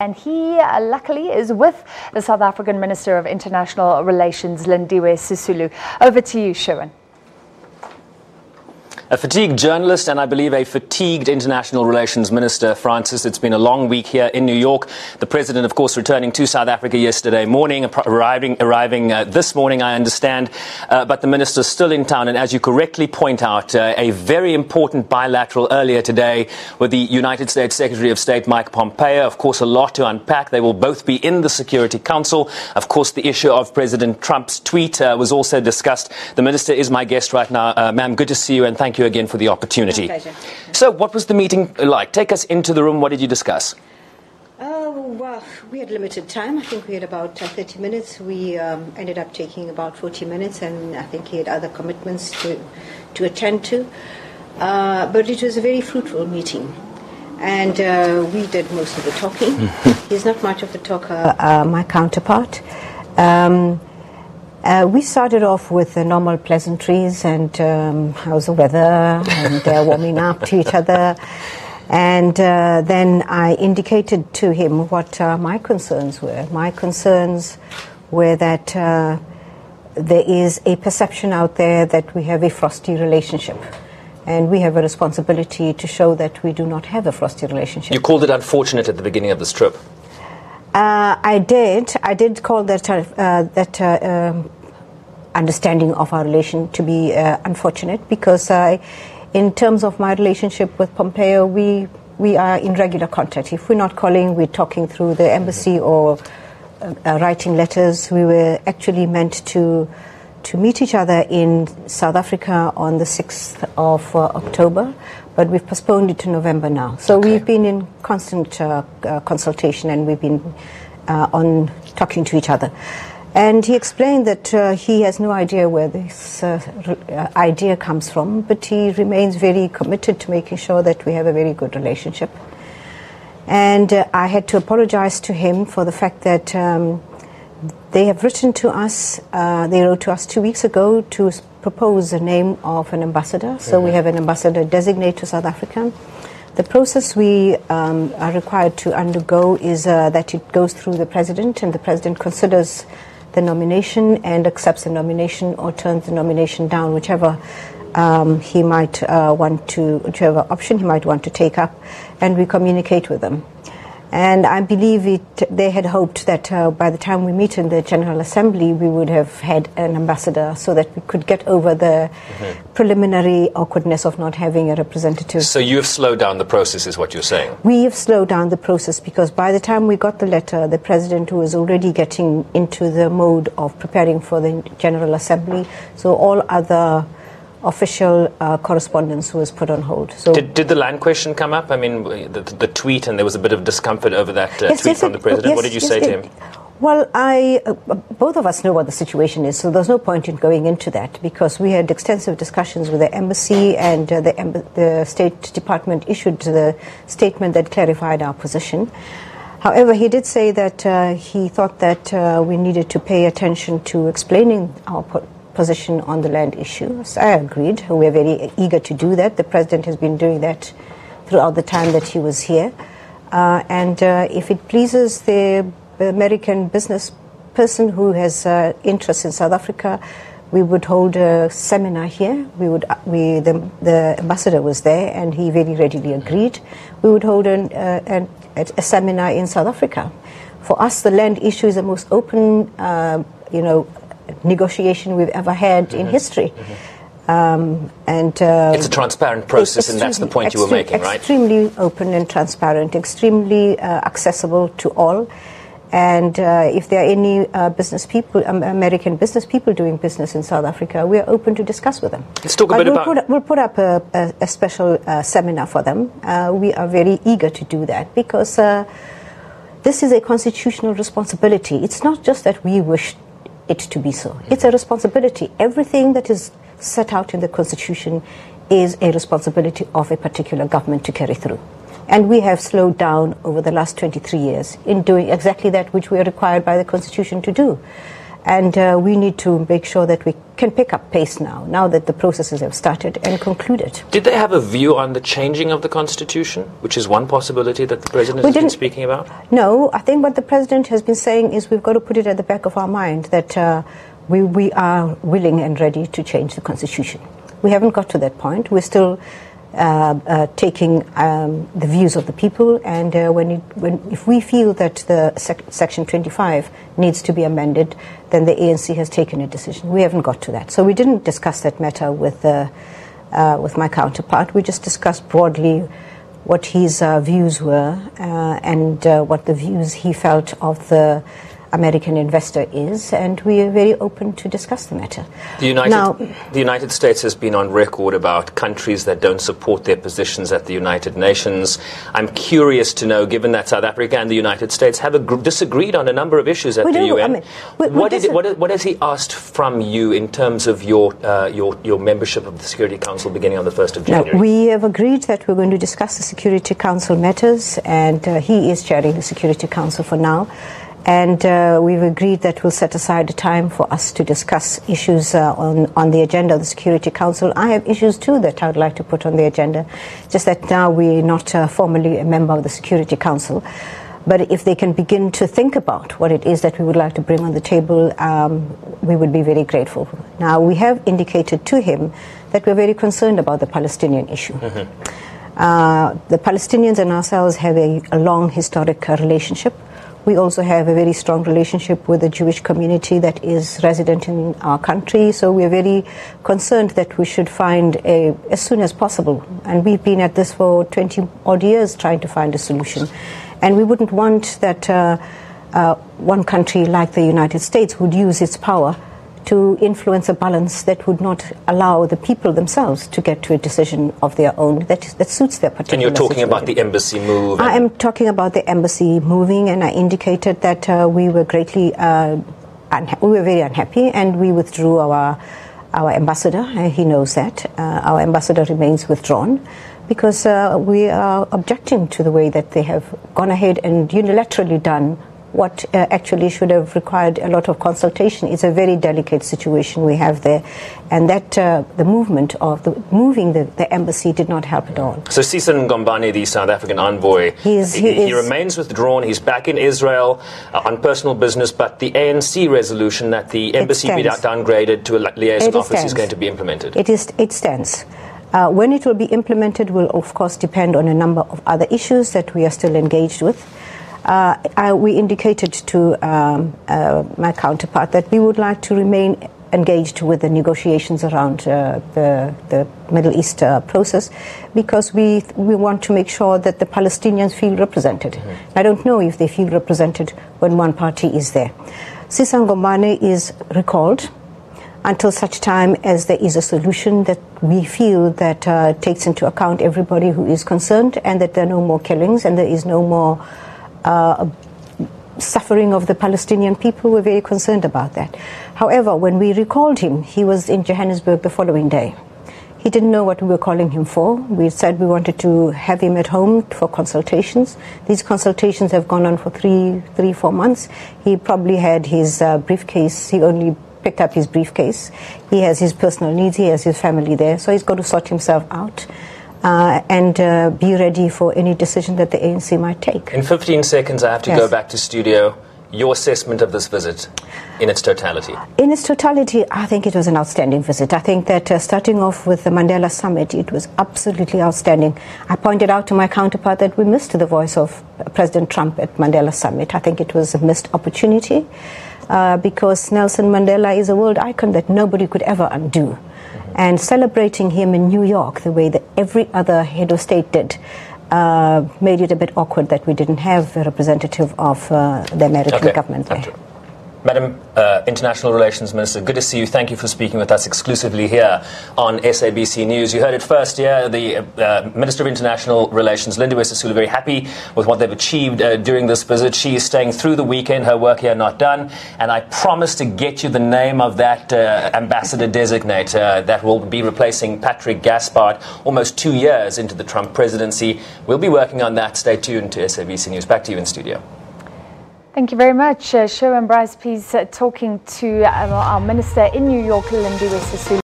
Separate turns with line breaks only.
And he uh, luckily is with the South African Minister of International Relations, Lindiwe Sisulu. Over to you, Sherwin.
A fatigued journalist and I believe a fatigued international relations minister, Francis. It's been a long week here in New York. The president, of course, returning to South Africa yesterday morning, arriving, arriving uh, this morning, I understand. Uh, but the minister's still in town. And as you correctly point out, uh, a very important bilateral earlier today with the United States Secretary of State, Mike Pompeo. Of course, a lot to unpack. They will both be in the Security Council. Of course, the issue of President Trump's tweet uh, was also discussed. The minister is my guest right now. Uh, ma'am, good to see you and thank you you again for the opportunity.
pleasure.
So, what was the meeting like? Take us into the room. What did you discuss?
Oh, well, we had limited time. I think we had about uh, 30 minutes. We um, ended up taking about 40 minutes, and I think he had other commitments to, to attend to. Uh, but it was a very fruitful meeting. And uh, we did most of the talking. He's not much of a talker, uh, my counterpart. Um, uh, we started off with the normal pleasantries and um, how's the weather and uh, warming up to each other. And uh, then I indicated to him what uh, my concerns were. My concerns were that uh, there is a perception out there that we have a frosty relationship. And we have a responsibility to show that we do not have a frosty relationship.
You called it unfortunate at the beginning of this trip.
Uh, I did. I did call that uh, that uh, um, understanding of our relation to be uh, unfortunate because, uh, in terms of my relationship with Pompeo, we we are in regular contact. If we're not calling, we're talking through the embassy or uh, writing letters. We were actually meant to to meet each other in South Africa on the 6th of uh, October, but we've postponed it to November now. So
Okay.
we've been in constant uh, uh, consultation and we've been uh, on talking to each other. And he explained that uh, he has no idea where this uh, r- idea comes from, but he remains very committed to making sure that we have a very good relationship. And I had to apologize to him for the fact that um, they have written to us, uh, they wrote to us two weeks ago to propose the name of an ambassador. So we have an ambassador designated to South Africa. The process we um, are required to undergo is uh, that it goes through the president, and the president considers the nomination and accepts the nomination or turns the nomination down, whichever um, he might uh, want to, whichever option he might want to take up, and we communicate with them. And I believe it, they had hoped that uh, by the time we meet in the General Assembly, we would have had an ambassador so that we could get over the preliminary awkwardness of not having a representative.
So, you have slowed down the process, is what you're saying.
We have slowed down the process because by the time we got the letter, the president who was already getting into the mode of preparing for the General Assembly. So all other official uh, correspondence was put on hold. So
Did, did the land question come up? I mean, the, the tweet, and there was a bit of discomfort over that uh,
Yes,
tweet
yes,
from the president. what did you
yes,
say to
it-
him?
Well, I, uh, both of us know what the situation is, so there's no point in going into that because we had extensive discussions with the embassy, and uh, the, emb- the State Department issued the statement that clarified our position. However, he did say that uh, he thought that uh, we needed to pay attention to explaining our po- position on the land issue. So I agreed. We're very eager to do that. The president has been doing that throughout the time that he was here. Uh, and uh, if it pleases the American business person who has uh, interest in South Africa, we would hold a seminar here. We would, uh, we, the, the ambassador was there, and he very readily agreed. We would hold an, uh, an, a seminar in South Africa. For us, the land issue is the most open, uh, you know, negotiation we've ever had in history. Um, and uh,
It's a transparent process, and that's the
extremely-
point you were
extreme-
making, right?
Extremely open and transparent, extremely uh, accessible to all. And uh, if there are any uh, business people, um, American business people doing business in South Africa, we are open to discuss with them.
Let's talk a
But
bit
we'll
about-
Put, up- we'll put up a, a, a special uh, seminar for them. Uh, we are very eager to do that because uh, this is a constitutional responsibility. It's not just that we wish it to be so. It's a responsibility. Everything that is set out in the Constitution is a responsibility of a particular government to carry through. And we have slowed down over the last 23 years in doing exactly that which we are required by the Constitution to do. And uh, we need to make sure that we can pick up pace now, now that the processes have started and concluded.
Did they have a view on the changing of the constitution, which is one possibility that the president
We
has been speaking about?
No, I think what the president has been saying is we've got to put it at the back of our mind that uh, we, we are willing and ready to change the constitution. We haven't got to that point. We're still taking um, the views of the people, and uh, when, it, when if we feel that the sec- section 25 needs to be amended, then the ANC has taken a decision. We haven't got to that, so we didn't discuss that matter with uh, uh, with my counterpart. We just discussed broadly what his uh, views were uh, and uh, what the views he felt of the American investor is, and we are very open to discuss the matter.
The United,
Now-
the United States has been on record about countries that don't support their positions at the United Nations. I'm curious to know, given that South Africa and the United States have ag- disagreed on a number of issues at the
do, I
UN,
mean, we- we
what, did, what, what has he asked from you in terms of your, uh, your, your membership of the Security Council beginning on the 1st of
Now,
January?
we have agreed that we're going to discuss the Security Council matters, and uh, he is chairing the Security Council for now. And uh, we've agreed that we'll set aside a time for us to discuss issues uh, on, on the agenda of the Security Council. I have issues too that I would like to put on the agenda, just that now we're not uh, formally a member of the Security Council. But if they can begin to think about what it is that we would like to bring on the table, um, we would be very grateful. Now, we have indicated to him that we're very concerned about the Palestinian issue. Uh, the Palestinians and ourselves have a, a long historic relationship. We also have a very strong relationship with the Jewish community that is resident in our country. So we are very concerned that we should find a as soon as possible. And we've been at this for 20 odd years trying to find a solution. And we wouldn't want that uh, uh, one country like the United States would use its power to influence a balance that would not allow the people themselves to get to a decision of their own that, that suits their particular
and you're talking about the embassy move.
I am talking about the embassy moving, and I indicated that uh, we were greatly, uh, we were very unhappy, and we withdrew our our ambassador. He knows that uh, our ambassador remains withdrawn because uh, we are objecting to the way that they have gone ahead and unilaterally done what uh, actually should have required a lot of consultation. It's a very delicate situation we have there, and that uh, the movement of the moving the, the embassy did not help at all.
So Sisa Ngombane, the South African envoy,
He is- he
he,
is-
remains withdrawn. He's back in Israel uh, on personal business, but the ANC resolution that the embassy be downgraded to a liaison office is going to be implemented.
It is. It stands. Uh, when it will be implemented will, of course, depend on a number of other issues that we are still engaged with. Uh, I, we indicated to um, uh, my counterpart that we would like to remain engaged with the negotiations around uh, the, the Middle East uh, process because we, we want to make sure that the Palestinians feel represented. I don't know if they feel represented when one party is there. Sisa Ngombane is recalled until such time as there is a solution that we feel that uh, takes into account everybody who is concerned and that there are no more killings and there is no more uh, suffering of the Palestinian people. We're very concerned about that. However, when we recalled him, he was in Johannesburg the following day. He didn't know what we were calling him for. We said we wanted to have him at home for consultations. These consultations have gone on for three, three, four months. He probably had his uh, briefcase. He only picked up his briefcase. He has his personal needs. He has his family there. So he's got to sort himself out uh, and uh, be ready for any decision that the ANC might take.
In 15 seconds, I have to
Yes.
go back to studio. Your assessment of this visit in its totality.
In its totality, I think it was an outstanding visit. I think that uh, starting off with the Mandela Summit, it was absolutely outstanding. I pointed out to my counterpart that we missed the voice of President Trump at Mandela Summit. I think it was a missed opportunity uh, because Nelson Mandela is a world icon that nobody could ever undo. And celebrating him in New York the way that every other head of state did. Uh, made it a bit awkward that we didn't have a representative of uh, the American government there.
Madam uh, International Relations Minister, good to see you. Thank you for speaking with us exclusively here on SABC News. You heard it first here. The uh, Minister of International Relations, Lindiwe Sisulu, very happy with what they've achieved uh, during this visit. She is staying through the weekend, her work here not done. And I promise to get you the name of that uh, ambassador designate uh, that will be replacing Patrick Gaspard almost two years into the Trump presidency. We'll be working on that. Stay tuned to SABC News. Back to you in studio.
Thank you very much. Uh, Sherwin Bryce Pease uh, talking to uh, our Minister in New York, Lindiwe Sisulu.